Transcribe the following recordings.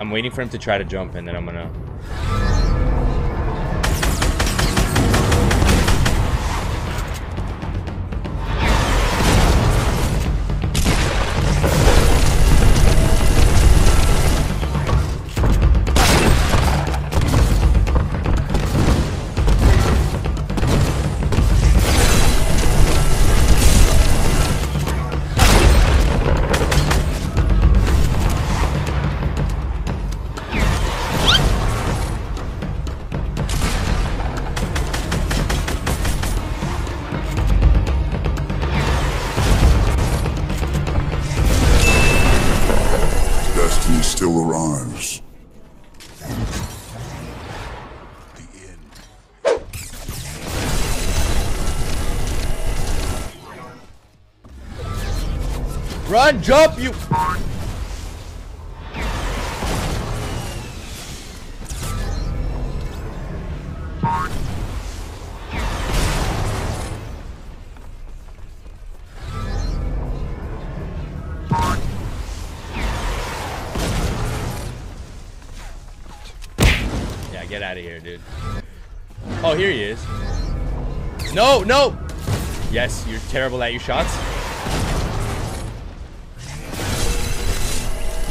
I'm waiting for him to try to jump, and then I'm gonna. Still arrives. Run, jump, you. Get out of here, dude. Oh, here he is. No, no. Yes, you're terrible at your shots.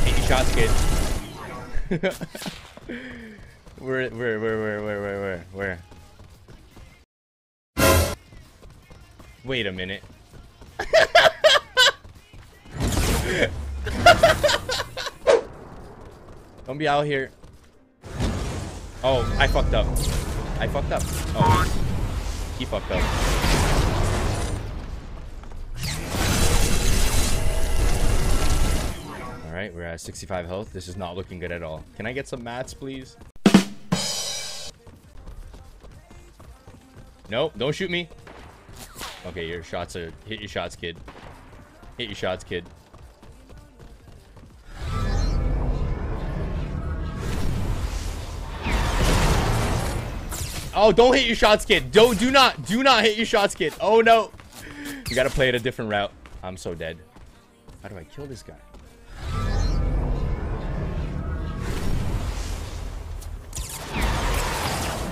Hit your shots, kid. where, where, where, where, where, where, where, where? Wait a minute. Don't be out here. Oh, I fucked up. I fucked up. Oh, he fucked up. All right, we're at 65 health. This is not looking good at all. Can I get some mats, please? Nope, don't shoot me. Okay, your shots are hit your shots, kid. Hit your shots, kid. Oh, don't hit your shots, kid. Don't do not do not hit your shots, kid. Oh no. You gotta play it a different route. I'm so dead. How do I kill this guy?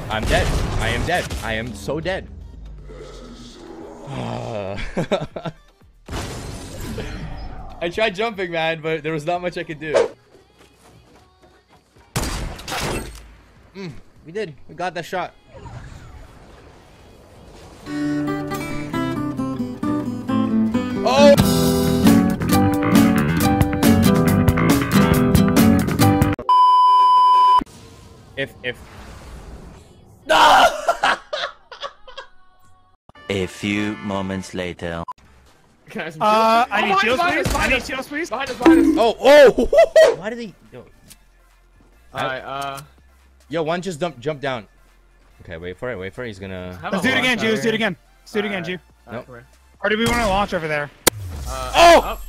I'm dead. I am dead. I am so dead. I tried jumping, man, but there was not much I could do. Mm, we did. We got that shot. Oh! If if No! A few moments later. Can I have some Uh, shields? I need shields, please. I need us, shields, please. Behind us, behind us. oh oh! Why did he? Yo, Alright, uh, yo, one just jump jump down. Okay, wait for it. Wait for it. He's gonna. have Let's do it again, launch G. Let's do it again. Let's do it again, Alright. G. here. Alright, Nope. Or do we want to launch over there? Uh, Oh! up.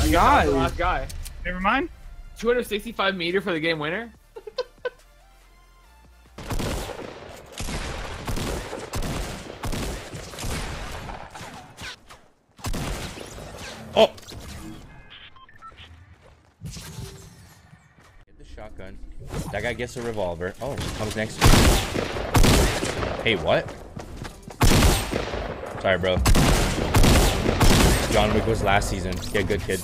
I guess I was the last guy. Never mind. 265 meter for the game winner. That guy gets a revolver. Oh, he comes next to me. Hey, what? Sorry, bro. John Wick was last season. Get good, kid.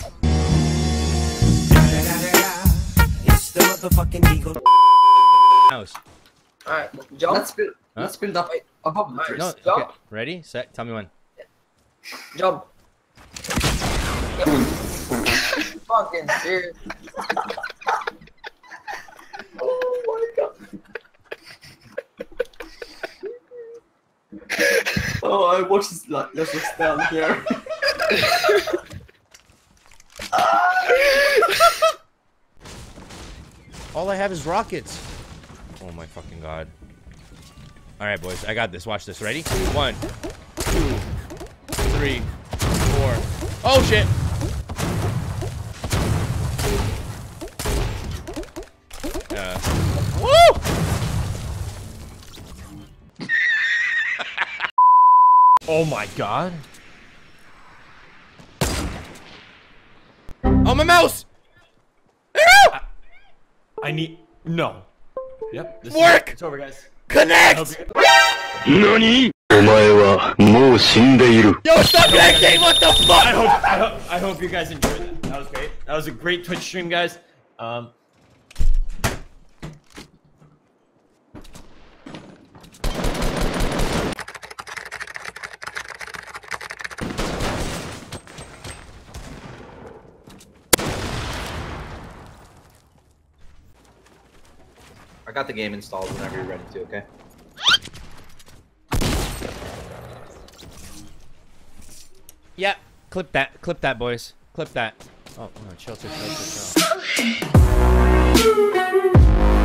It's the motherfucking Eagle. House. Alright, jump. Let's build. Huh? Let's build up a bubble Alright, first. No, Jump. okay. Ready? Set. Tell me when. Jump. Fucking serious. oh my god. Oh, I watched this. Like, let's just down here. All I have is rockets. Oh my fucking god. All right, boys. I got this. Watch this. Ready? One, two, three, four. Oh shit! oh my god. Oh my mouse! Ah! need no. Yep. This Work! Is, it's over, guys. Connect! Hope you- 何お前はもう死んでいる。 Yo, stop connecting! What the I fuck? hope I hope I hope you guys enjoyed that. That was great. That was a great Twitch stream, guys. Um. got the game installed whenever you're ready to, okay? Yeah, clip that. Clip that, boys. Clip that. Oh, no, chill, chill, chill, chill, chill.